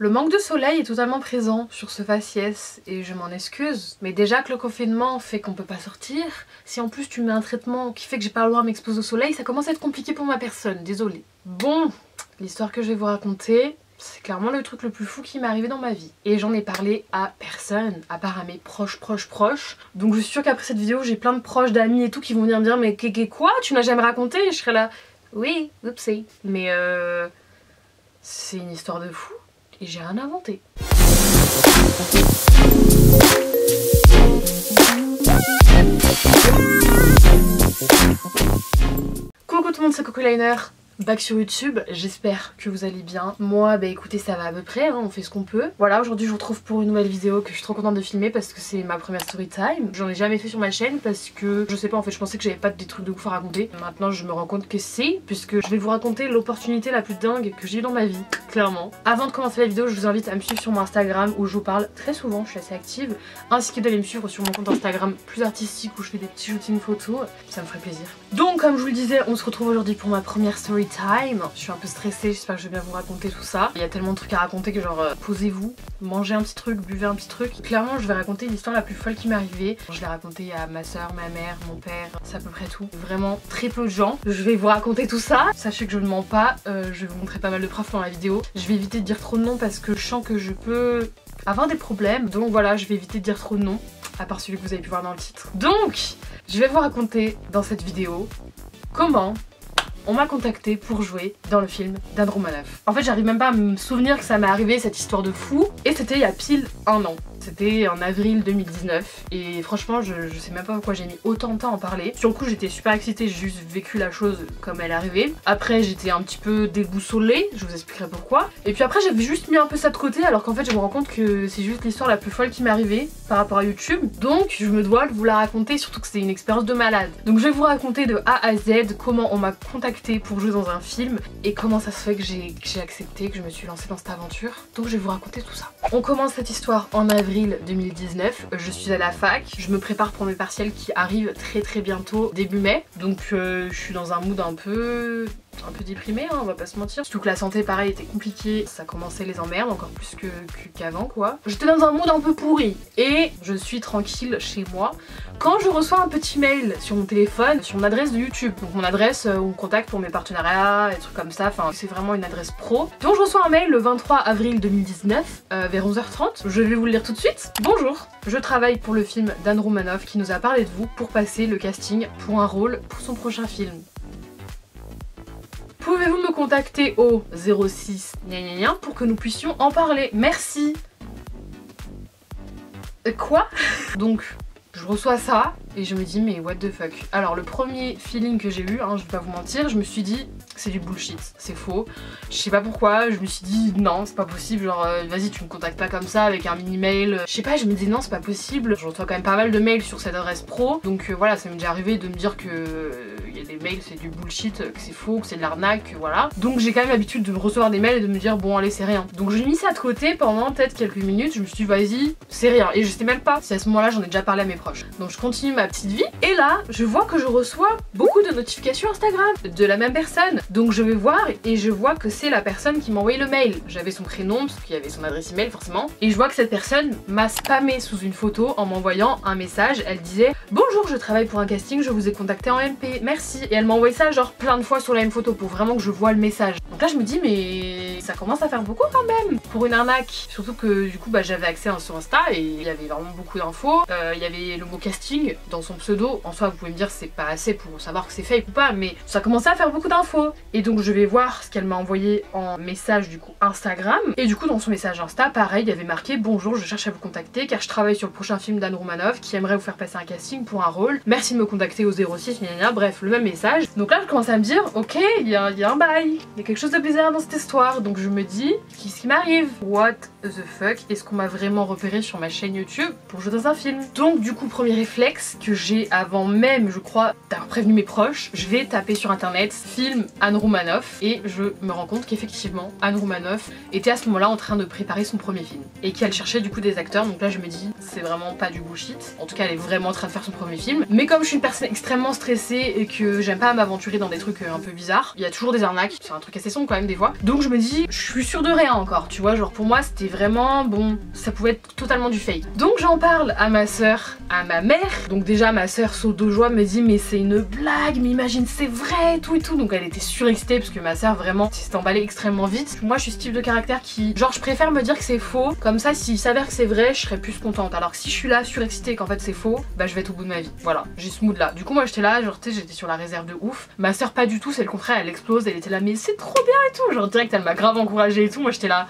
Le manque de soleil est totalement présent sur ce faciès et je m'en excuse. Mais déjà que le confinement fait qu'on peut pas sortir, si en plus tu mets un traitement qui fait que j'ai pas le droit de m'exposer au soleil, ça commence à être compliqué pour ma personne, désolée. Bon, l'histoire que je vais vous raconter, c'est clairement le truc le plus fou qui m'est arrivé dans ma vie. Et j'en ai parlé à personne, à part à mes proches, proches, proches. Donc je suis sûre qu'après cette vidéo, j'ai plein de proches, d'amis et tout qui vont venir me dire Mais quoi? Tu n'as jamais raconté? Et je serai là Oui, oupsie. Mais euh... C'est une histoire de fou et j'ai rien inventé. Coucou tout le monde, c'est Coco Liner back sur YouTube, j'espère que vous allez bien. Moi, bah écoutez, ça va à peu près, hein, on fait ce qu'on peut. Voilà, aujourd'hui je vous retrouve pour une nouvelle vidéo que je suis trop contente de filmer parce que c'est ma première story time. J'en ai jamais fait sur ma chaîne parce que, je sais pas, en fait, je pensais que j'avais pas des trucs de ouf à raconter. Maintenant, je me rends compte que c'est, puisque je vais vous raconter l'opportunité la plus dingue que j'ai eu dans ma vie, clairement. Avant de commencer la vidéo, je vous invite à me suivre sur mon Instagram où je vous parle très souvent, je suis assez active, ainsi que d'aller me suivre sur mon compte Instagram plus artistique où je fais des petits shootings photos, ça me ferait plaisir. Donc, comme je vous le disais, on se retrouve aujourd'hui pour ma première story time. Je suis un peu stressée, j'espère que je vais bien vous raconter tout ça. Il y a tellement de trucs à raconter que genre, euh, posez-vous, mangez un petit truc, buvez un petit truc. Clairement, je vais raconter l'histoire la plus folle qui m'est arrivée. Je l'ai raconté à ma soeur, ma mère, mon père, c'est à peu près tout. Vraiment très peu de gens. Je vais vous raconter tout ça. Sachez que je ne mens pas, euh, je vais vous montrer pas mal de preuves dans la vidéo. Je vais éviter de dire trop de noms parce que je sens que je peux avoir des problèmes. Donc voilà, je vais éviter de dire trop de noms, à part celui que vous avez pu voir dans le titre. Donc, je vais vous raconter dans cette vidéo comment on m'a contacté pour jouer dans le film d'Andrew Manoff. En fait, j'arrive même pas à me souvenir que ça m'est arrivé cette histoire de fou, et c'était il y a pile un an. C'était en avril 2019 et franchement je, sais même pas pourquoi j'ai mis autant de temps à en parler. Sur le coup j'étais super excitée, j'ai juste vécu la chose comme elle arrivait. Après j'étais un petit peu déboussolée, je vous expliquerai pourquoi. Et puis après j'avais juste mis un peu ça de côté alors qu'en fait je me rends compte que c'est juste l'histoire la plus folle qui m'est arrivée par rapport à YouTube. Donc je me dois de vous la raconter, surtout que c'est une expérience de malade. Donc je vais vous raconter de A à Z comment on m'a contacté pour jouer dans un film et comment ça se fait que j'ai accepté, que je me suis lancée dans cette aventure. Donc je vais vous raconter tout ça. On commence cette histoire en avril 2019. Je suis à la fac, je me prépare pour mes partiels qui arrivent très très bientôt, début mai. Donc euh, je suis dans un mood un peu un peu déprimée, hein, on va pas se mentir. Surtout que la santé, pareil, était compliquée. Ça commençait les emmerdes, encore plus qu'avant, quoi. J'étais dans un mood un peu pourri. Et je suis tranquille chez moi quand je reçois un petit mail sur mon téléphone, sur mon adresse de YouTube. Donc mon adresse où on contacte pour mes partenariats, et trucs comme ça. Enfin, c'est vraiment une adresse pro. Donc je reçois un mail le 23 avril 2019, euh, vers 11h30. Je vais vous le lire tout de suite. Bonjour, je travaille pour le film d'Anne Romanoff qui nous a parlé de vous pour passer le casting pour un rôle pour son prochain film. Pouvez-vous me contacter au 06 pour que nous puissions en parler? Merci euh, Quoi? Donc, je reçois ça et je me dis mais what the fuck? Alors le premier feeling que j'ai eu, hein, je vais pas vous mentir, je me suis dit c'est du bullshit, c'est faux. Je sais pas pourquoi, je me suis dit non, c'est pas possible, genre euh, vas-y tu me contactes pas comme ça avec un mini mail. Je sais pas, je me dis non, c'est pas possible. Je reçois quand même pas mal de mails sur cette adresse pro, donc euh, voilà, ça m'est déjà arrivé de me dire que euh, des mails, c'est du bullshit, que c'est faux, que c'est de l'arnaque, voilà. Donc j'ai quand même l'habitude de recevoir des mails et de me dire bon allez c'est rien. Donc j'ai mis ça de côté pendant peut-être quelques minutes, je me suis dit vas-y, c'est rien. Et je sais même pas si à ce moment-là j'en ai déjà parlé à mes proches. Donc je continue ma petite vie et là je vois que je reçois beaucoup de notifications Instagram de la même personne. Donc je vais voir et je vois que c'est la personne qui m'a envoyé le mail. J'avais son prénom parce qu'il y avait son adresse email forcément. Et je vois que cette personne m'a spammé sous une photo en m'envoyant un message. Elle disait Bonjour, je travaille pour un casting, je vous ai contacté en MP, merci. Et elle m'a envoyé ça genre plein de fois sur la même photo pour vraiment que je vois le message. Donc là je me dis mais ça commence à faire beaucoup quand même pour une arnaque. Surtout que du coup bah, j'avais accès à son Insta et il y avait vraiment beaucoup d'infos. Euh, il y avait le mot casting dans son pseudo. En soi vous pouvez me dire c'est pas assez pour savoir que c'est fake ou pas mais ça commençait à faire beaucoup d'infos. Et donc je vais voir ce qu'elle m'a envoyé en message du coup Instagram. Et du coup dans son message Insta, pareil, il y avait marqué Bonjour, je cherche à vous contacter car je travaille sur le prochain film d'Anne Romanoff qui aimerait vous faire passer un casting pour un rôle. Merci de me contacter au 06, gna bref, le même Donc là je commence à me dire Ok, il y, a un bail, il y a quelque chose de bizarre dans cette histoire. Donc je me dis Qu'est-ce qui m'arrive? What the fuck? Est-ce qu'on m'a vraiment repéré sur ma chaîne YouTube pour jouer dans un film? Donc du coup premier réflexe que j'ai avant même je crois d'avoir prévenu mes proches, je vais taper sur internet film Anne Roumanoff et je me rends compte qu'effectivement Anne Roumanoff était à ce moment là en train de préparer son premier film. Et qu'elle cherchait du coup des acteurs. Donc là je me dis c'est vraiment pas du bullshit, en tout cas elle est vraiment en train de faire son premier film. Mais comme je suis une personne extrêmement stressée et que j'aime pas m'aventurer dans des trucs euh, un peu bizarres, il y a toujours des arnaques, c'est un truc assez sombre quand même des fois. Donc je me dis je suis sûre de rien encore tu vois. Genre pour moi c'était vraiment bon ça pouvait être totalement du fake. Donc j'en parle à ma soeur, à ma mère. Donc déjà ma soeur saute de joie me dit mais c'est une blague mais imagine c'est vrai tout et tout. Donc elle était surexcitée parce que ma soeur vraiment s'est emballée extrêmement vite. Moi je suis ce type de caractère qui genre je préfère me dire que c'est faux. Comme ça s'il s'avère que c'est vrai je serais plus contente. Alors que si je suis là surexcitée qu'en fait c'est faux bah je vais être au bout de ma vie. Voilà j'ai ce mood là du coup moi j'étais là genre tu sais j'étais sur la réserve de ouf. Ma soeur pas du tout c'est le contraire elle explose elle était là mais c'est trop bien et tout. Genre direct elle m'a grave encouragée et tout. Moi j'étais là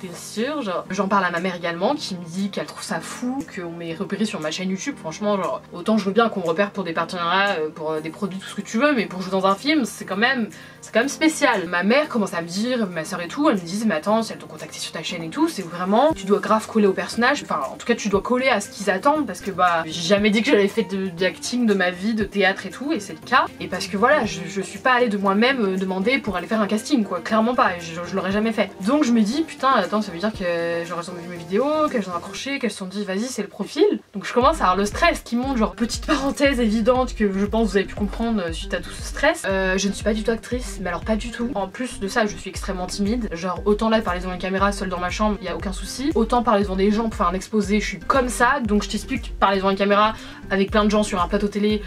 T'es sûr genre. J'en parle à ma mère également qui me dit qu'elle trouve ça fou qu'on m'ait repéré sur ma chaîne YouTube. Franchement, genre, autant je veux bien qu'on me repère pour des partenariats, euh, pour euh, des produits, tout ce que tu veux, mais pour jouer dans un film, c'est quand même c'est quand même spécial. Ma mère commence à me dire, ma soeur et tout, elle me disent mais attends, si elles t'ont contacté sur ta chaîne et tout, c'est vraiment, tu dois grave coller au personnage, enfin en tout cas tu dois coller à ce qu'ils attendent parce que bah j'ai jamais dit que j'avais fait d'acting de, de, ma vie, de théâtre et tout, et c'est le cas. Et parce que voilà, je, je suis pas allée de moi-même euh, demander pour aller faire un casting quoi, clairement pas, je, je l'aurais jamais fait. Donc je me dis putain, attends, ça veut dire que j'aurais vu mes vidéos, qu'elles ont accroché, qu'elles se sont dit vas-y c'est le profil. Donc je commence à avoir le stress qui monte, genre petite parenthèse évidente que je pense vous avez pu comprendre euh, suite à tout ce stress. Euh, je ne suis pas du tout actrice mais alors pas du tout. En plus de ça, je suis extrêmement timide. Genre, autant là, parler devant une caméra seule dans ma chambre, y a aucun souci. Autant parler devant des gens pour faire un exposé, je suis comme ça. Donc je t'explique, parler devant une caméra avec plein de gens sur un plateau télé,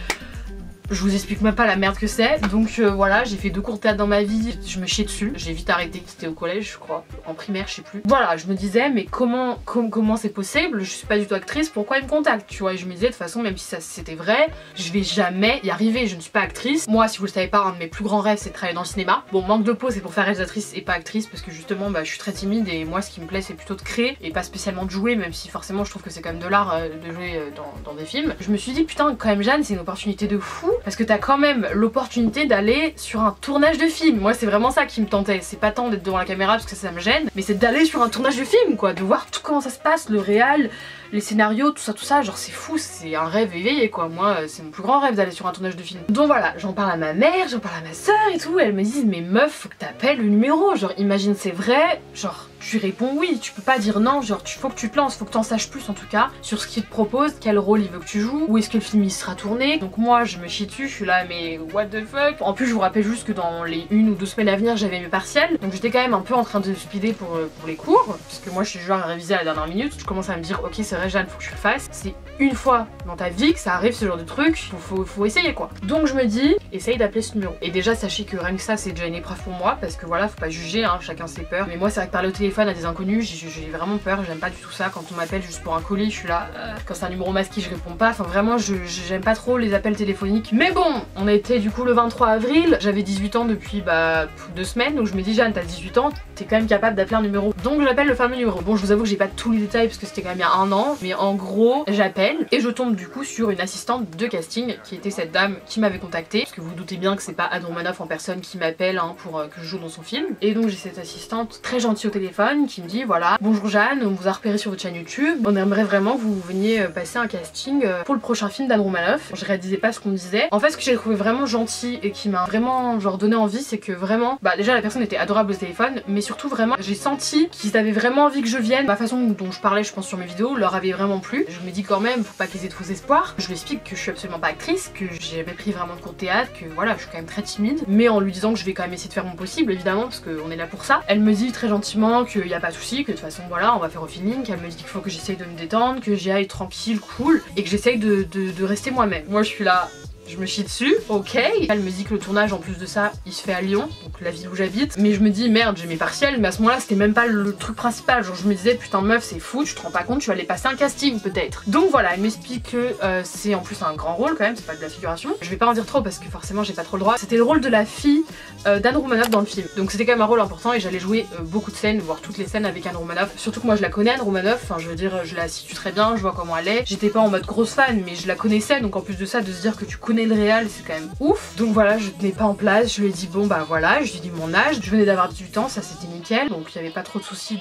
je vous explique même pas la merde que c'est. Donc euh, voilà, j'ai fait deux cours de théâtre dans ma vie, je me chiais dessus. J'ai vite arrêté, c'était au collège je crois, en primaire je sais plus. Voilà, je me disais mais comment comment c'est possible? Je suis pas du tout actrice, pourquoi ils me contactent Tu vois, et je me disais de toute façon même si ça c'était vrai, je vais jamais y arriver, je ne suis pas actrice. Moi si vous le savez pas, un de mes plus grands rêves c'est de travailler dans le cinéma. Bon, manque de peau c'est pour faire réalisatrice et pas actrice parce que justement bah, je suis très timide et moi ce qui me plaît c'est plutôt de créer et pas spécialement de jouer même si forcément je trouve que c'est quand même de l'art euh, de jouer euh, dans, dans des films. Je me suis dit putain quand même Jeanne c'est une opportunité de fou parce que t'as quand même l'opportunité d'aller sur un tournage de film. Moi c'est vraiment ça qui me tentait, c'est pas tant d'être devant la caméra parce que ça me gêne, mais c'est d'aller sur un tournage de film quoi, de voir tout comment ça se passe, le réel, les scénarios, tout ça, tout ça, genre c'est fou, c'est un rêve éveillé quoi. Moi c'est mon plus grand rêve d'aller sur un tournage de film. Donc voilà, j'en parle à ma mère, j'en parle à ma soeur et tout, elles me disent mais meuf faut que t'appelles le numéro, genre imagine c'est vrai, genre tu réponds oui, tu peux pas dire non, genre tu faut que tu te lances, faut que t'en saches plus en tout cas sur ce qu'il te propose, quel rôle il veut que tu joues, où est-ce que le film il sera tourné. Donc moi je me chie dessus, je suis là mais what the fuck. En plus je vous rappelle juste que dans les une ou deux semaines à venir j'avais mes partiels, donc j'étais quand même un peu en train de speeder pour, euh, pour les cours, parce que moi je suis genre à réviser à la dernière minute, je commence à me dire ok c'est Jeanne faut que je le fasse, c'est une fois dans ta vie que ça arrive ce genre de truc, faut, essayer quoi. Donc je me dis essaye d'appeler ce numéro. Et déjà sachez que rien que ça c'est déjà une épreuve pour moi, parce que voilà faut pas juger, hein, chacun ses peurs. Mais moi c'est vrai que parler au téléphone à des inconnus j'ai vraiment peur, j'aime pas du tout ça. Quand on m'appelle juste pour un colis, je suis là. Euh, quand c'est un numéro masqué, je réponds pas. Enfin, vraiment, j'aime pas trop les appels téléphoniques. Mais bon, on était du coup le 23 avril. J'avais 18 ans depuis bah, deux semaines. Donc je me dis, Jeanne, t'as 18 ans, t'es quand même capable d'appeler un numéro. Donc j'appelle le fameux numéro. Bon, je vous avoue que j'ai pas tous les détails parce que c'était quand même il y a un an. Mais en gros, j'appelle et je tombe du coup sur une assistante de casting qui était cette dame qui m'avait contacté. Parce que vous, doutez bien que c'est pas Adam Manoff en personne qui m'appelle hein, pour euh, que je joue dans son film. Et donc j'ai cette assistante très gentille au téléphone qui me dit, voilà, bonjour Jeanne, on vous a repéré sur votre chaîne YouTube. On aimerait vraiment que vous veniez euh, passer un casting euh, pour le prochain film d'Anne Romanoff. Je réalisais pas ce qu'on me disait. En fait, ce que j'ai trouvé vraiment gentil et qui m'a vraiment genre donné envie, c'est que vraiment, bah déjà la personne était adorable au téléphone, mais surtout vraiment, j'ai senti qu'ils avaient vraiment envie que je vienne. Ma façon dont je parlais, je pense sur mes vidéos, leur avait vraiment plu. Je me dis quand même, faut pas qu'ils aient de faux espoirs. Je lui explique que je suis absolument pas actrice, que j'avais pris vraiment de cours de théâtre, que voilà, je suis quand même très timide, mais en lui disant que je vais quand même essayer de faire mon possible, évidemment, parce qu'on est là pour ça. Elle me dit très gentiment qu'il n'y a pas de souci, que de toute façon voilà, on va faire au feeling, qu'elle me dit qu'il faut que j'essaye de me détendre, que j'y aille tranquille, cool, et que j'essaye de, de rester moi-même. Moi je suis là, je me chie dessus, ok. Elle me dit que le tournage en plus de ça, il se fait à Lyon, la ville où j'habite. Mais je me dis merde, j'ai mes partiels, mais à ce moment-là, c'était même pas le truc principal. Genre je me disais putain meuf, c'est fou, tu te rends pas compte, tu vas aller passer un casting peut-être. Donc voilà, elle m'explique que euh, c'est en plus un grand rôle quand même, c'est pas de la figuration. Je vais pas en dire trop parce que forcément j'ai pas trop le droit. C'était le rôle de la fille euh, d'Anne Romanoff dans le film. Donc c'était quand même un rôle important et j'allais jouer euh, beaucoup de scènes, voire toutes les scènes avec Anne Romanoff. Surtout que moi je la connais Anne Romanoff, enfin je veux dire je la situe très bien, je vois comment elle est. J'étais pas en mode grosse fan mais je la connaissais donc en plus de ça de se dire que tu connais le réel, c'est quand même ouf. Donc voilà, je tenais pas en place, je lui ai dit bon bah voilà, lui ai dit mon âge, je venais d'avoir 18 ans, ça c'était nickel, donc il y avait pas trop de soucis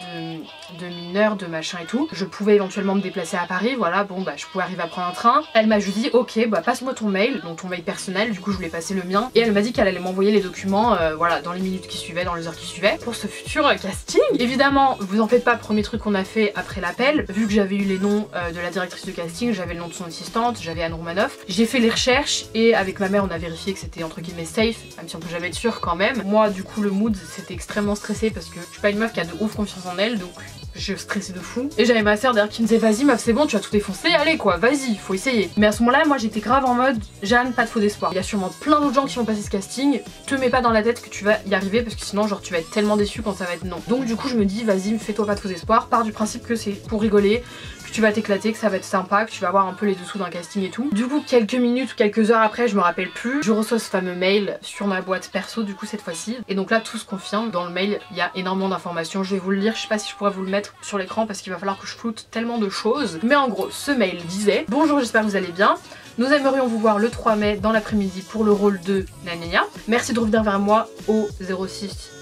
de, mineurs, de machin et tout. Je pouvais éventuellement me déplacer à Paris, voilà, bon bah je pouvais arriver à prendre un train. Elle m'a juste dit ok bah passe-moi ton mail, donc ton mail personnel, du coup je voulais passer le mien, et elle m'a dit qu'elle allait m'envoyer les documents, euh, voilà, dans les minutes qui suivaient, dans les heures qui suivaient, pour ce futur casting. Évidemment, vous en faites pas, premier truc qu'on a fait après l'appel, vu que j'avais eu les noms euh, de la directrice de casting, j'avais le nom de son assistante, j'avais Anne Romanoff, j'ai fait les recherches et avec ma mère on a vérifié que c'était entre guillemets safe, même si on peut jamais être sûr quand même. Du coup le mood c'était extrêmement stressé parce que je suis pas une meuf qui a de ouf confiance en elle donc je stressais de fou. Et j'avais ma soeur derrière qui me disait vas-y meuf c'est bon tu as tout défoncé, allez quoi, vas-y, faut essayer. Mais à ce moment-là moi j'étais grave en mode Jeanne pas de faux d'espoir. Il y a sûrement plein d'autres gens qui vont passer ce casting, te mets pas dans la tête que tu vas y arriver parce que sinon genre tu vas être tellement déçu quand ça va être non. Donc du coup je me dis vas-y fais-toi pas de faux espoirs, pars du principe que c'est pour rigoler, que tu vas t'éclater, que ça va être sympa, que tu vas voir un peu les dessous d'un casting et tout. Du coup quelques minutes ou quelques heures après je me rappelle plus, je reçois ce fameux mail sur ma boîte perso du coup cette fois-ci. Et donc là tout se confirme, dans le mail il y a énormément d'informations, je vais vous le lire, je sais pas si je pourrais vous le mettre sur l'écran parce qu'il va falloir que je floute tellement de choses. Mais en gros ce mail disait Bonjour j'espère que vous allez bien. Nous aimerions vous voir le 3 mai dans l'après-midi pour le rôle de Nanania. Merci de revenir vers moi au 06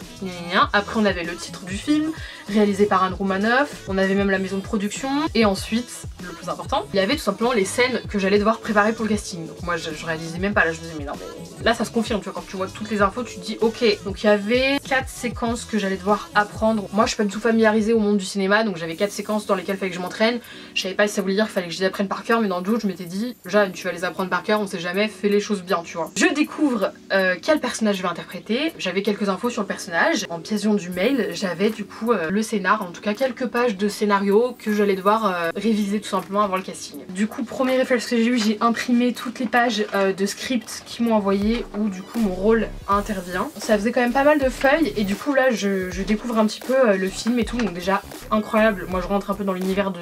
après on avait le titre du film, réalisé par Anne Roumanoff, on avait même la maison de production, et ensuite, le plus important, il y avait tout simplement les scènes que j'allais devoir préparer pour le casting. Donc moi je, réalisais même pas, là je me disais mais non mais là ça se confirme, tu vois, quand tu vois toutes les infos tu te dis ok. Donc il y avait quatre séquences que j'allais devoir apprendre. Moi je suis pas du tout familiarisée au monde du cinéma, donc j'avais quatre séquences dans lesquelles il fallait que je m'entraîne. Je savais pas si ça voulait dire qu'il fallait que je les apprenne par cœur, mais dans le doute je m'étais dit, Jeanne tu vas les apprendre par cœur, on sait jamais, fais les choses bien, tu vois. Je découvre quel personnage je vais interpréter, j'avais quelques infos sur le personnage. En pièce du mail, j'avais du coup euh, le scénar, en tout cas quelques pages de scénario que j'allais devoir euh, réviser tout simplement avant le casting. Du coup, premier réflexe que j'ai eu, j'ai imprimé toutes les pages euh, de script qui m'ont envoyé où du coup mon rôle intervient. Ça faisait quand même pas mal de feuilles et du coup là je, je découvre un petit peu le film et tout, donc déjà incroyable. Moi je rentre un peu dans l'univers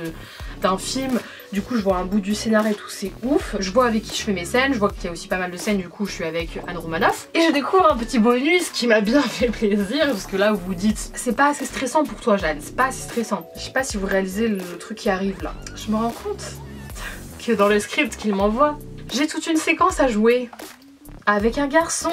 d'un film du coup je vois un bout du scénario et tout, c'est ouf. Je vois avec qui je fais mes scènes, je vois qu'il y a aussi pas mal de scènes, du coup je suis avec Anne Romanoff. Et je découvre un petit bonus qui m'a bien fait plaisir, parce que là vous vous dites, c'est pas assez stressant pour toi Jeanne, c'est pas assez stressant. Je sais pas si vous réalisez le truc qui arrive là. Je me rends compte que dans le script qu'il m'envoie, j'ai toute une séquence à jouer avec un garçon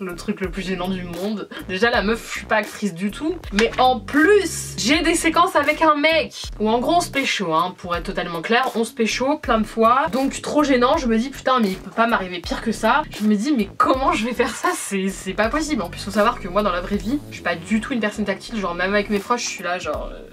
le truc le plus gênant du monde. Déjà la meuf, je suis pas actrice du tout. Mais en plus, j'ai des séquences avec un mec. Ou en gros on se pécho, hein, pour être totalement clair. On se pécho plein de fois. Donc trop gênant, je me dis putain mais il peut pas m'arriver pire que ça. Je me dis mais comment je vais faire ça? C'est pas possible. En plus faut savoir que moi dans la vraie vie, je suis pas du tout une personne tactile. Genre même avec mes proches, je suis là genre... Euh,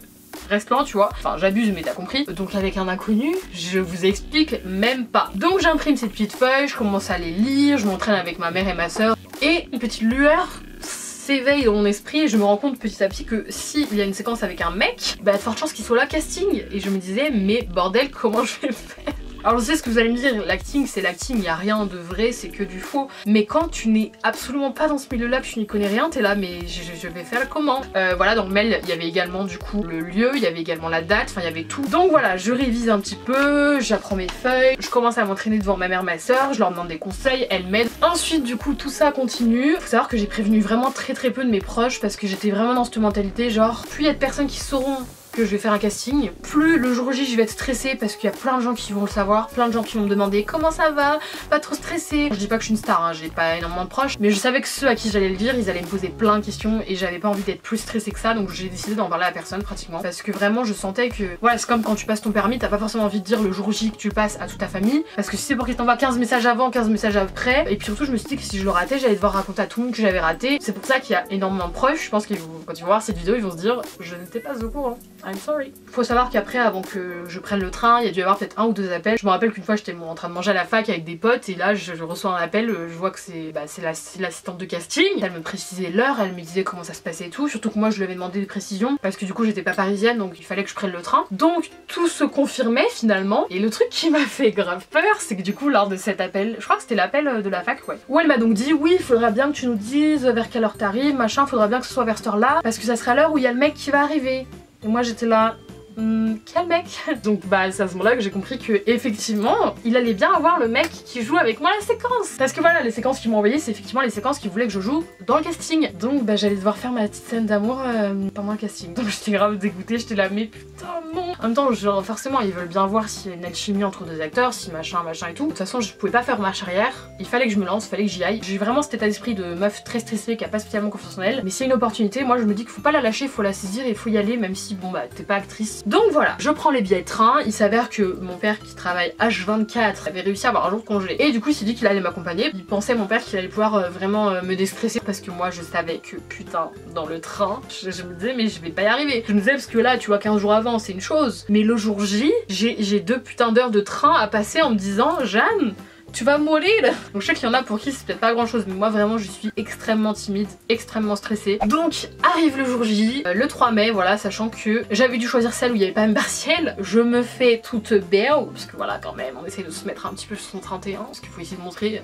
reste loin, tu vois. Enfin, j'abuse, mais t'as compris. Donc avec un inconnu, je vous explique même pas. Donc j'imprime cette petite feuille, je commence à les lire, je m'entraîne avec ma mère et ma soeur. Et une petite lueur s'éveille dans mon esprit et je me rends compte petit à petit que s'il y a une séquence avec un mec, bah de fortes chances qu'il soit là casting. Et je me disais, mais bordel, comment je vais faire? Alors je sais ce que vous allez me dire, l'acting c'est l'acting, il n'y a rien de vrai, c'est que du faux. Mais quand tu n'es absolument pas dans ce milieu-là, tu n'y connais rien, t'es là, mais je, vais faire comment? Euh, Voilà, dans mail, il y avait également du coup le lieu, il y avait également la date, enfin il y avait tout. Donc voilà, je révise un petit peu, j'apprends mes feuilles, je commence à m'entraîner devant ma mère, ma soeur, je leur demande des conseils, elles m'aident. Ensuite du coup tout ça continue. Faut savoir que j'ai prévenu vraiment très très peu de mes proches parce que j'étais vraiment dans cette mentalité genre, plus il y a de personnes qui sauront que je vais faire un casting, plus le jour J je vais être stressée parce qu'il y a plein de gens qui vont le savoir, plein de gens qui vont me demander comment ça va, pas trop stressée. Je dis pas que je suis une star, hein, j'ai pas énormément de proches, mais je savais que ceux à qui j'allais le dire, ils allaient me poser plein de questions et j'avais pas envie d'être plus stressée que ça, donc j'ai décidé d'en parler à personne pratiquement parce que vraiment je sentais que voilà, c'est comme quand tu passes ton permis, t'as pas forcément envie de dire le jour J que tu passes à toute ta famille parce que si c'est pour qu'ils t'envoient 15 messages avant, 15 messages après, et puis surtout je me suis dit que si je le ratais, j'allais devoir raconter à tout le monde que j'avais raté. C'est pour ça qu'il y a énormément de proches, je pense que quand ils vont voir cette vidéo, ils vont se dire je n'étais pas au courant. I'm sorry savoir qu'après, avant que je prenne le train, il y a dû y avoir peut-être un ou deux appels. Je me rappelle qu'une fois, j'étais en train de manger à la fac avec des potes et là, je, reçois un appel. Je vois que c'est bah, l'assistante de casting. Elle me précisait l'heure, elle me disait comment ça se passait et tout. Surtout que moi, je lui avais demandé des précisions parce que du coup, j'étais pas parisienne donc il fallait que je prenne le train. Donc, tout se confirmait finalement. Et le truc qui m'a fait grave peur, c'est que du coup, lors de cet appel, je crois que c'était l'appel de la fac, ouais, où elle m'a donc dit Oui, il faudra bien que tu nous dises vers quelle heure t'arrives, machin, faudra bien que ce soit vers cette heure-là parce que ça sera l'heure où il y a le mec qui va arriver. Et moi, j'étais là hmm, quel mec Donc bah c'est à ce moment-là que j'ai compris que effectivement il allait bien avoir le mec qui joue avec moi la séquence. Parce que voilà, les séquences qu'ils m'ont envoyées, c'est effectivement les séquences qu'ils voulaient que je joue dans le casting. Donc bah j'allais devoir faire ma petite scène d'amour euh, pendant le casting. Donc j'étais grave dégoûtée, j'étais là mais putain non En même temps, genre, forcément ils veulent bien voir s'il y a une alchimie entre deux acteurs, si machin machin et tout. De toute façon je pouvais pas faire marche arrière, il fallait que je me lance, il fallait que j'y aille. J'ai vraiment cet état d'esprit de meuf très stressée qui a pas spécialement confiance en elle. Mais c'est une opportunité, moi je me dis qu'il faut pas la lâcher, faut la saisir et faut y aller même si bon bah t'es pas actrice. Donc voilà, je prends les billets de train, il s'avère que mon père qui travaille H24 avait réussi à avoir un jour de congé et du coup il s'est dit qu'il allait m'accompagner. Il pensait mon père qu'il allait pouvoir euh, vraiment euh, me déstresser parce que moi je savais que putain dans le train, je, je, me disais mais je vais pas y arriver. Je me disais parce que là tu vois 15 jours avant c'est une chose, mais le jour J j'ai deux putains d'heures de train à passer en me disant Jeanne tu vas mourir Donc je sais qu'il y en a pour qui c'est peut-être pas grand chose mais moi vraiment je suis extrêmement timide, extrêmement stressée. Donc arrive le jour J, euh, le 3 mai, voilà, sachant que j'avais dû choisir celle où il y avait pas même partiel. Je me fais toute belle, parce que voilà quand même on essaie de se mettre un petit peu sur son 31, parce qu'il faut essayer de montrer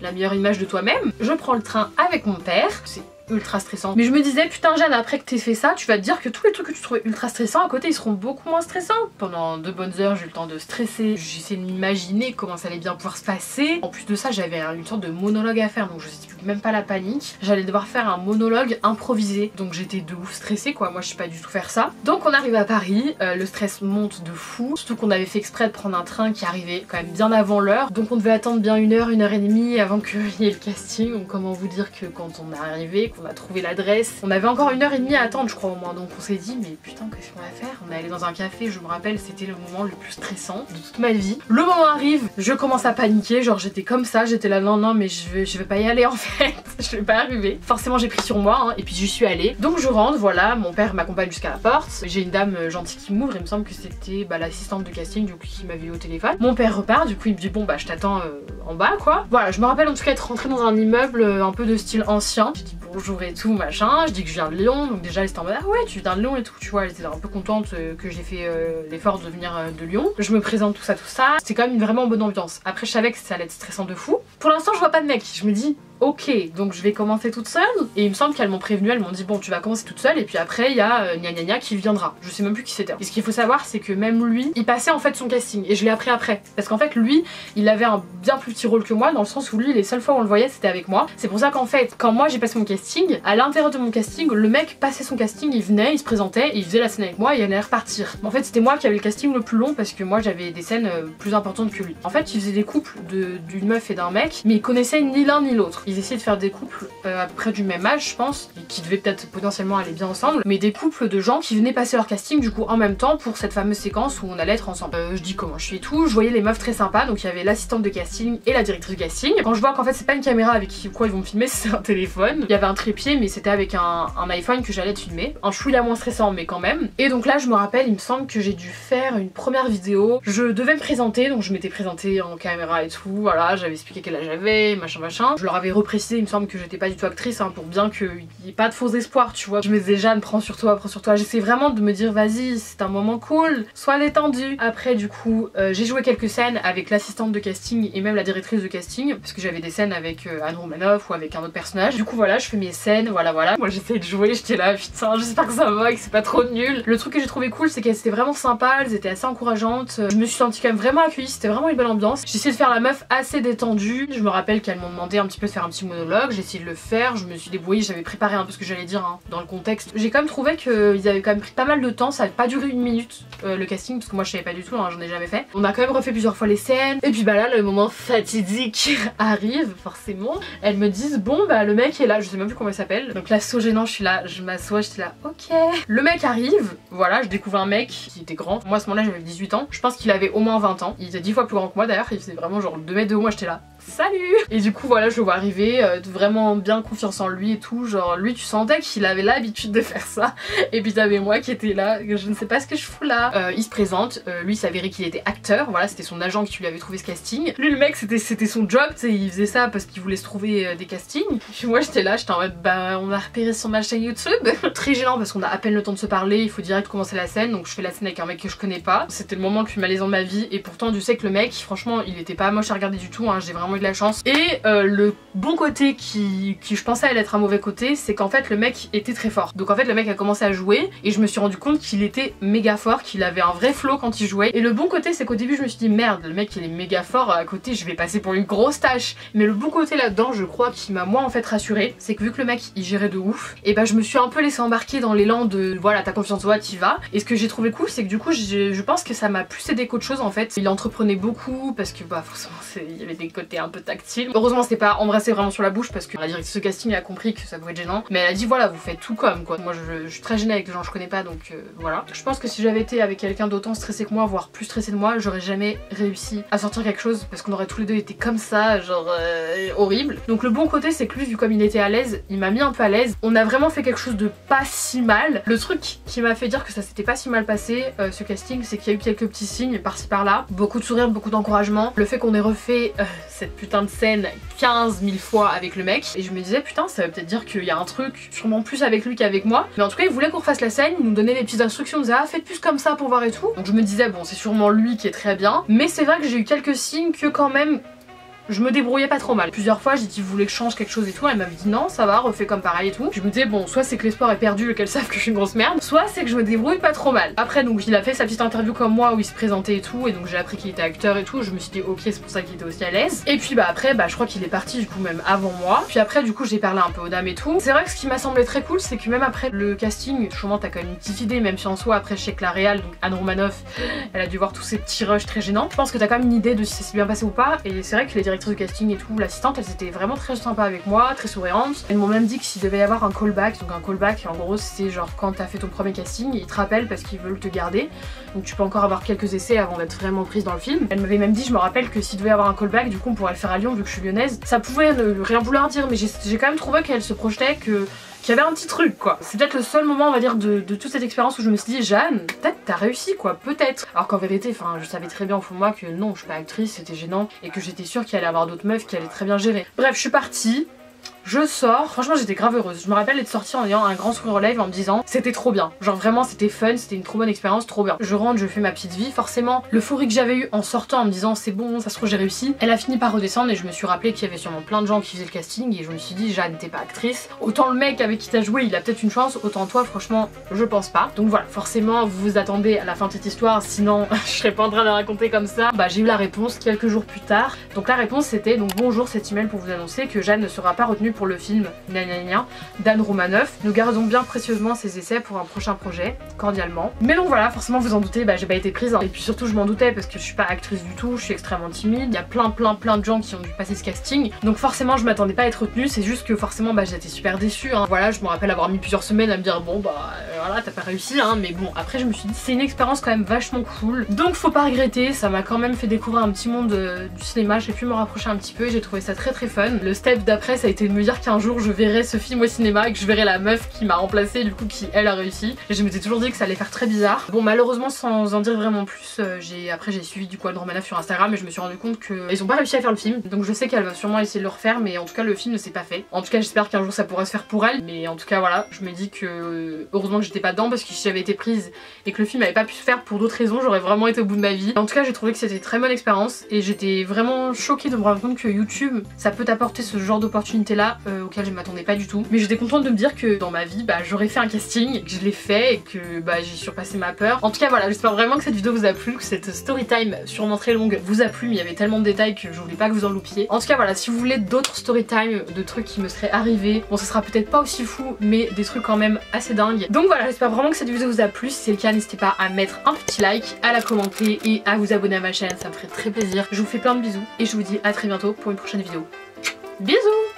la meilleure image de toi-même. Je prends le train avec mon père, c'est ultra stressant. Mais je me disais, putain Jeanne, après que t'aies fait ça, tu vas te dire que tous les trucs que tu trouvais ultra stressants à côté, ils seront beaucoup moins stressants. Pendant deux bonnes heures, j'ai eu le temps de stresser, j'essaie de m'imaginer comment ça allait bien pouvoir se passer. En plus de ça, j'avais une sorte de monologue à faire, donc je sais même pas la panique. J'allais devoir faire un monologue improvisé, donc j'étais de ouf stressée quoi, moi je sais pas du tout faire ça. Donc on arrive à Paris, euh, le stress monte de fou, surtout qu'on avait fait exprès de prendre un train qui arrivait quand même bien avant l'heure, donc on devait attendre bien une heure, une heure et demie avant qu'il y ait le casting, donc comment vous dire que quand on est arrivé, on a trouvé l'adresse. On avait encore une heure et demie à attendre, je crois au moins. Donc on s'est dit, mais putain, qu'est-ce qu'on va faire? On est allé dans un café, je me rappelle, c'était le moment le plus stressant de toute ma vie. Le moment arrive, je commence à paniquer, genre j'étais comme ça, j'étais là, non, non, mais je vais, je vais pas y aller en fait, je vais pas arriver. Forcément, j'ai pris sur moi, hein, et puis j'y suis allée. Donc je rentre, voilà, mon père m'accompagne jusqu'à la porte. J'ai une dame euh, gentille qui m'ouvre, il me semble que c'était bah, l'assistante de casting, du coup, qui m'avait eu au téléphone. Mon père repart, du coup, il me dit, bon, bah, je t'attends euh, en bas, quoi. Voilà, je me rappelle en tout cas être rentrée dans un immeuble euh, un peu de style ancien. Bonjour et tout, machin. Je dis que je viens de Lyon, donc déjà elle était en mode ah ouais tu viens de Lyon et tout, tu vois, elle était un peu contente euh, que j'ai fait euh, l'effort de venir euh, de Lyon. Je me présente tout ça, tout ça. C'était quand même une vraiment bonne ambiance. Après je savais que ça allait être stressant de fou. Pour l'instant je vois pas de mec. Je me dis ok, donc je vais commencer toute seule. Et il me semble qu'elles m'ont prévenu, elles m'ont dit bon tu vas commencer toute seule et puis après il y a euh, gna gna qui viendra. Je sais même plus qui c'était. Et ce qu'il faut savoir c'est que même lui, il passait en fait son casting et je l'ai appris après. Parce qu'en fait lui, il avait un bien plus petit rôle que moi dans le sens où lui les seules fois où on le voyait c'était avec moi. C'est pour ça qu'en fait quand moi j'ai passé mon casting, à l'intérieur de mon casting, le mec passait son casting, il venait, il se présentait, il faisait la scène avec moi et il allait repartir. En fait c'était moi qui avais le casting le plus long parce que moi j'avais des scènes euh, plus importantes que lui. En fait il faisait des couples d'une meuf et d'un mec mais il connaissait ni l'un ni l'autre. Ils essayaient de faire des couples euh, à peu près du même âge, je pense, et qui devaient peut-être potentiellement aller bien ensemble, mais des couples de gens qui venaient passer leur casting du coup en même temps pour cette fameuse séquence où on allait être ensemble. Euh, je dis comment je suis et tout, je voyais les meufs très sympas, donc il y avait l'assistante de casting et la directrice de casting. Quand je vois qu'en fait c'est pas une caméra avec qui quoi ils vont me filmer, c'est un téléphone. Il y avait un trépied, mais c'était avec un, iPhone que j'allais filmer. Un chouïa moins stressant, mais quand même. Et donc là, je me rappelle, il me semble que j'ai dû faire une première vidéo. Je devais me présenter, donc je m'étais présentée en caméra et tout, voilà, j'avais expliqué quel âge j'avais, machin machin. Je leur avais reprécisé, il me semble que j'étais pas du tout actrice Hein, pour bien qu'il n'y ait pas de faux espoirs, tu vois. Je me disais, Jeanne, prends sur toi, prends sur toi. J'essaie vraiment de me dire, vas-y, c'est un moment cool, sois détendue. Après, du coup, euh, j'ai joué quelques scènes avec l'assistante de casting et même la directrice de casting, parce que j'avais des scènes avec euh, Anne Romanoff ou avec un autre personnage. Du coup, voilà, je fais mes scènes, voilà, voilà. Moi, j'essaie de jouer, j'étais là, putain, j'espère que ça va et que c'est pas trop nul. Le truc que j'ai trouvé cool, c'est qu'elles étaient vraiment sympas, elles étaient assez encourageantes. Je me suis sentie quand même vraiment accueillie, c'était vraiment une belle ambiance. Essayé de faire la meuf assez détendue. Je me rappelle qu'elles m'ont demandé un petit peu de faire un petit monologue, j'ai essayé de le faire, je me suis débrouillée, j'avais préparé un peu ce que j'allais dire hein, dans le contexte. J'ai quand même trouvé qu'ils avaient quand même pris pas mal de temps, ça avait pas duré une minute euh, le casting, parce que moi je savais pas du tout, hein, j'en ai jamais fait. On a quand même refait plusieurs fois les scènes, et puis bah là le moment fatidique arrive, forcément. Elles me disent bon bah le mec est là, je sais même plus comment il s'appelle. Donc là saut gênant, je suis là, je m'assois, j'étais là ok. Le mec arrive, voilà, je découvre un mec qui était grand. Moi à ce moment-là j'avais 18 ans, je pense qu'il avait au moins 20 ans. Il était 10 fois plus grand que moi d'ailleurs, il faisait vraiment genre 2 mètres de haut, moi j'étais là salut Et du coup voilà je le vois arriver, euh, vraiment bien confiance en lui et tout, genre lui tu sentais qu'il avait l'habitude de faire ça et puis t'avais moi qui était là, je ne sais pas ce que je fous là. Euh, il se présente, euh, lui il s'avérait qu'il était acteur, voilà c'était son agent qui lui avait trouvé ce casting. Lui le mec c'était son job, il faisait ça parce qu'il voulait se trouver des castings. Puis moi j'étais là, j'étais en mode bah on a repéré sur ma chaîne YouTube. Très gênant parce qu'on a à peine le temps de se parler, il faut direct commencer la scène donc je fais la scène avec un mec que je connais pas. C'était le moment le plus malaisant de ma vie et pourtant tu sais que le mec franchement il était pas moche à regarder du tout, hein. j'ai vraiment de la chance. Et euh, le bon côté qui, qui je pensais être un mauvais côté, c'est qu'en fait le mec était très fort. Donc en fait le mec a commencé à jouer et je me suis rendu compte qu'il était méga fort, qu'il avait un vrai flow quand il jouait. Et le bon côté c'est qu'au début je me suis dit merde, le mec il est méga fort, à côté je vais passer pour une grosse tâche. Mais le bon côté là-dedans, je crois qui m'a moi en fait rassuré, c'est que vu que le mec il gérait de ouf, et bah je me suis un peu laissé embarquer dans l'élan de voilà t'as confiance en toi, t'y vas. Et ce que j'ai trouvé cool c'est que du coup je pense que ça m'a plus aidé qu'autre chose en fait. Il entreprenait beaucoup parce que bah forcément il y avait des côtés un peu tactiles. Heureusement c'était pas embrassé vraiment sur la bouche parce que la directrice de casting a compris que ça pouvait être gênant. Mais elle a dit voilà vous faites tout comme quoi. Moi je, suis très gênée avec les gens que je connais pas donc euh, voilà. Je pense que si j'avais été avec quelqu'un d'autant stressé que moi, voire plus stressé de moi, j'aurais jamais réussi à sortir quelque chose parce qu'on aurait tous les deux été comme ça, genre euh, horrible. Donc le bon côté c'est que lui vu comme il était à l'aise, il m'a mis un peu à l'aise. On a vraiment fait quelque chose de pas si mal. Le truc qui m'a fait dire que ça s'était pas si mal passé euh, ce casting, c'est qu'il y a eu quelques petits signes par-ci par-là, beaucoup de sourires, beaucoup d'encouragement. Le fait qu'on ait refait cette putain de scène 15 000 fois avec le mec. Et je me disais putain ça veut peut-être dire qu'il y a un truc sûrement plus avec lui qu'avec moi. Mais en tout cas il voulait qu'on fasse la scène, il nous donnait des petites instructions, il nous disait ah faites plus comme ça pour voir et tout. Donc je me disais bon c'est sûrement lui qui est très bien. Mais c'est vrai que j'ai eu quelques signes que quand même je me débrouillais pas trop mal. Plusieurs fois, j'ai dit, vous voulez que je change quelque chose et tout. Elle m'avait dit, non, ça va, refais comme pareil et tout. Je me disais, bon, soit c'est que l'espoir est perdu et qu'elles savent que je suis une grosse merde, soit c'est que je me débrouille pas trop mal. Après, donc, il a fait sa petite interview comme moi où il se présentait et tout. Et donc, j'ai appris qu'il était acteur et tout. Je me suis dit, ok, c'est pour ça qu'il était aussi à l'aise. Et puis, bah, après, bah, je crois qu'il est parti du coup, même avant moi. Puis après, du coup, j'ai parlé un peu aux dames et tout. C'est vrai que ce qui m'a semblé très cool, c'est que même après le casting, sûrement t'as quand même une petite idée, même si en soi, après, je sais que la Réal, donc Anne Romanoff, elle a dû voir tous ces petits rushs très gênants. Je pense que t'as quand même une idée de si c'est bien passé ou pas. Et c'est vrai que directrices de casting et tout, l'assistante, elle était vraiment très sympa avec moi, très souriante. Elles m'ont même dit que s'il devait y avoir un callback, donc un callback en gros c'est genre quand t'as fait ton premier casting, ils te rappellent parce qu'ils veulent te garder. Donc tu peux encore avoir quelques essais avant d'être vraiment prise dans le film. Elle m'avait même dit, je me rappelle que s'il devait y avoir un callback, du coup on pourrait le faire à Lyon vu que je suis lyonnaise. Ça pouvait ne rien vouloir dire, mais j'ai quand même trouvé qu'elle se projetait que avait un petit truc quoi. C'est peut-être le seul moment on va dire de, toute cette expérience où je me suis dit Jeanne, peut-être t'as réussi quoi, peut-être. Alors qu'en vérité, enfin je savais très bien au fond de moi que non, je suis pas actrice, c'était gênant et que j'étais sûre qu'il allait y avoir d'autres meufs qui allaient très bien gérer. Bref, je suis partie, je sors, franchement j'étais grave heureuse. Je me rappelle être sortie en ayant un grand sourire lèvres en disant c'était trop bien. Genre vraiment c'était fun, c'était une trop bonne expérience, trop bien. Je rentre, je fais ma petite vie. Forcément, l'euphorie que j'avais eu en sortant en me disant c'est bon, ça se trouve j'ai réussi, elle a fini par redescendre et je me suis rappelé qu'il y avait sûrement plein de gens qui faisaient le casting et je me suis dit Jeanne t'es pas actrice. Autant le mec avec qui t'as joué il a peut-être une chance, autant toi franchement je pense pas. Donc voilà, forcément vous vous attendez à la fin de cette histoire, sinon je serais pas en train de la raconter comme ça. Bah j'ai eu la réponse quelques jours plus tard. Donc la réponse c'était donc bonjour cet email pour vous annoncer que Jeanne ne sera pas retenue pour le film d'Anne Romanoff. Nous gardons bien précieusement ces essais pour un prochain projet, cordialement. Mais donc voilà, forcément vous en doutez, bah, j'ai pas été prise. Hein. Et puis surtout je m'en doutais parce que je suis pas actrice du tout, je suis extrêmement timide. Il y a plein plein plein de gens qui ont dû passer ce casting. Donc forcément je m'attendais pas à être retenue, c'est juste que forcément bah, j'étais super déçue. Hein. Voilà, je me rappelle avoir mis plusieurs semaines à me dire bon bah euh, voilà t'as pas réussi hein. Mais bon après je me suis dit c'est une expérience quand même vachement cool. Donc faut pas regretter, ça m'a quand même fait découvrir un petit monde euh, du cinéma. J'ai pu me rapprocher un petit peu et j'ai trouvé ça très très fun. Le step d'après ça a été de me dire qu'un jour je verrai ce film au cinéma et que je verrai la meuf qui m'a remplacé du coup qui elle a réussi. Et je m'étais toujours dit que ça allait faire très bizarre. Bon malheureusement sans en dire vraiment plus euh, j'ai après j'ai suivi du coup Romanoff sur Instagram et je me suis rendu compte qu'ils ont pas réussi à faire le film. Donc je sais qu'elle va sûrement essayer de le refaire mais en tout cas le film ne s'est pas fait. En tout cas j'espère qu'un jour ça pourra se faire pour elle. Mais en tout cas voilà je me dis que heureusement que j'étais pas dedans parce que si j'avais été prise et que le film avait pas pu se faire pour d'autres raisons j'aurais vraiment été au bout de ma vie. En tout cas j'ai trouvé que c'était très bonne expérience et j'étais vraiment choquée de me rendre compte que YouTube ça peut t'apporter ce genre d'opportunité là euh, auquel je m'attendais pas du tout mais j'étais contente de me dire que dans ma vie bah, j'aurais fait un casting, que je l'ai fait et que bah, j'ai surpassé ma peur. En tout cas voilà, j'espère vraiment que cette vidéo vous a plu, que cette story time sûrement très longue vous a plu, mais il y avait tellement de détails que je voulais pas que vous en loupiez. En tout cas voilà, si vous voulez d'autres story time, de trucs qui me seraient arrivés, bon ce sera peut-être pas aussi fou, mais des trucs quand même assez dingues. Donc voilà, j'espère vraiment que cette vidéo vous a plu. Si c'est le cas, n'hésitez pas à mettre un petit like, à la commenter et à vous abonner à ma chaîne, ça me ferait très plaisir. Je vous fais plein de bisous et je vous dis à très bientôt pour une prochaine vidéo. Bisous